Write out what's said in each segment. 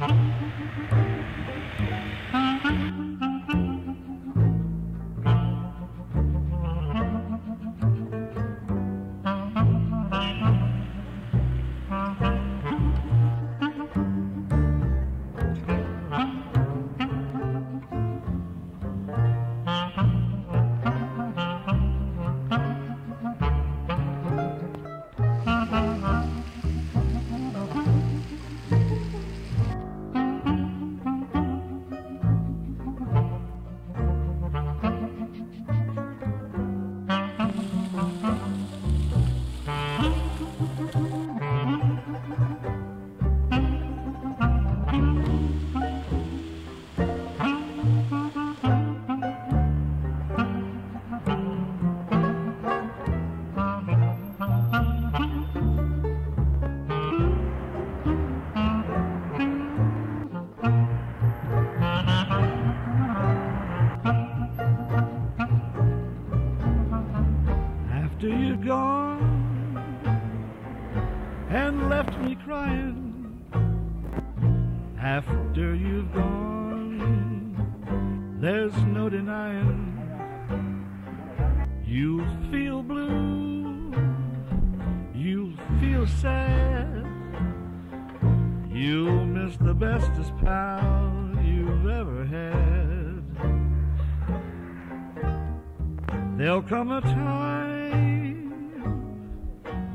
After me crying. After you've gone, there's no denying. You'll feel blue, you'll feel sad. You'll miss the bestest pal you've ever had. There'll come a time,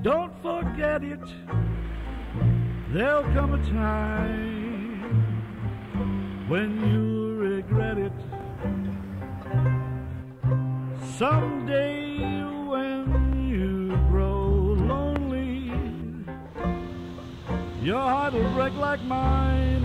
don't forget it. There'll come a time when you'll regret it. Someday when you grow lonely, your heart will break like mine